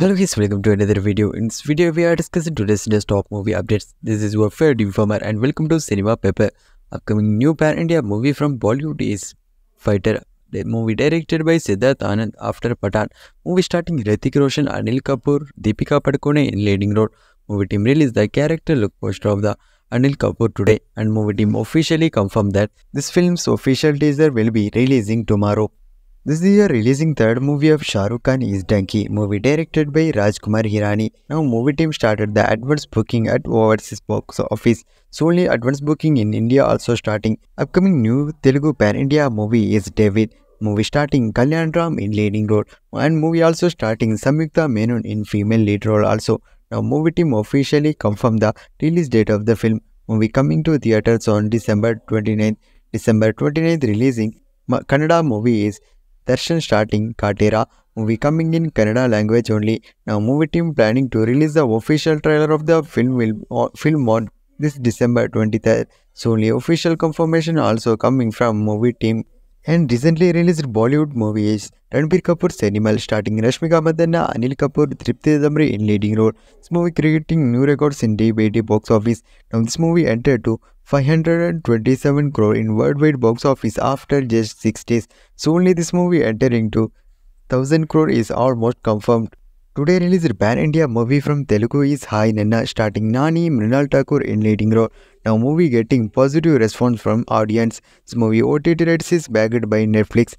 Hello guys, welcome to another video. In this video, we are discussing today's latest top movie updates. This is your favorite informer and welcome to Cinema Paper. Upcoming new pan-India movie from Bollywood is Fighter. The movie directed by Siddharth Anand after Pathaan. Movie starting Hrithik Roshan, Anil Kapoor, Deepika Padukone in leading role. Movie team released the character look poster of the Anil Kapoor today and movie team officially confirmed that this film's official teaser will be releasing tomorrow. This is a releasing third movie of Shah Rukh Khan is Dunki, movie directed by Rajkumar Hirani. Now movie team started the advance booking at overseas box office. Solely advance booking in India also starting. Upcoming new Telugu pan-India movie is Devil. Movie starting Kalyan Ram in leading role and movie also starting Samyukta Menon in female lead role also. Now movie team officially confirmed the release date of the film. Movie coming to theaters on December 29th. December 29th releasing Kannada movie is Darshan starting Kaatera movie coming in Kannada language only. Now movie team planning to release the official trailer of the film will uh, film on this December 23rd. So only official confirmation also coming from movie team. And recently released Bollywood movie is Ranbir Kapoor's Animal starting Rashmika Mandanna, Anil Kapoor, Tripti Damri in leading role. This movie creating new records in DBT box office. Now this movie entered to 527 crore in worldwide box office after just 6 days. So only this movie entering to 1000 crore is almost confirmed. Today released pan-India movie from Telugu is Hi Nanna starting Nani Mrinal Thakur in leading role. Now movie getting positive response from audience. This movie OTT rights is backed by Netflix.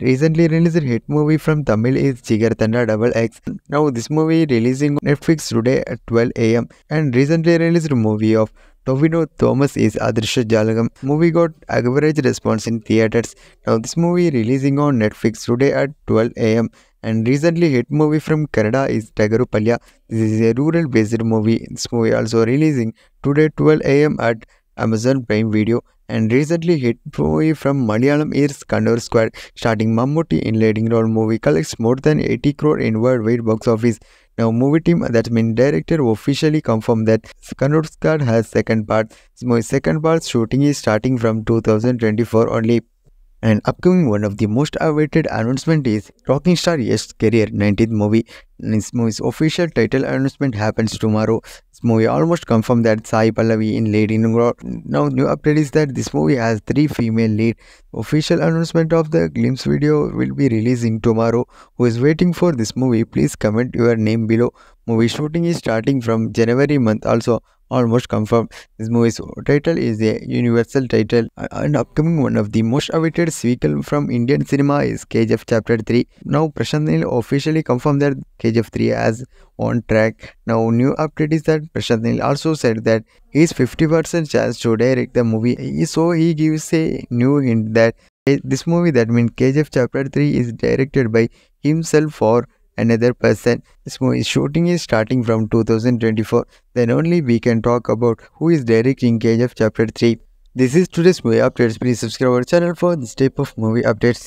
Recently released hit movie from Tamil is Jigarthanda Double X. Now this movie releasing on Netflix today at 12 am and recently released movie of Tovino Thomas is Adrishya Jalakangal. Movie got average response in theaters. Now this movie releasing on Netflix today at 12 am and recently hit movie from Kannada is Tagaru Palya. This is a rural based movie. This movie also releasing today 12 am at Amazon Prime Video and recently hit movie from Malayalam is Kannur Squad starting Mammootty in leading role movie collects more than 80 crore in worldwide box office. Now movie team that's been director officially confirmed that Kannur Squad has second part. This movie second part shooting is starting from 2024 only. And upcoming one of the most awaited announcement is Rocking Star Yash's career 19th movie. This movie's official title announcement happens tomorrow. This movie almost confirmed that Sai Pallavi in lead in Now new update is that this movie has three female lead. Official announcement of the glimpse video will be releasing tomorrow. Who is waiting for this movie? Please comment your name below. Movie shooting is starting from January month also almost confirmed. This movie's title is a universal title uh, and upcoming one of the most awaited sequel from Indian cinema is KGF Chapter 3. Now Prashanth Neel officially confirmed that KGF 3 has on track. Now new update is that Prashanth Neel also said that he is 50% chance to direct the movie. So he gives a new hint that eh, this movie that means KGF Chapter 3 is directed by himself or another person. This movie shooting is starting from 2024. Then only we can talk about who is directing KGF Chapter 3. This is today's movie updates. Please subscribe our channel for this type of movie updates.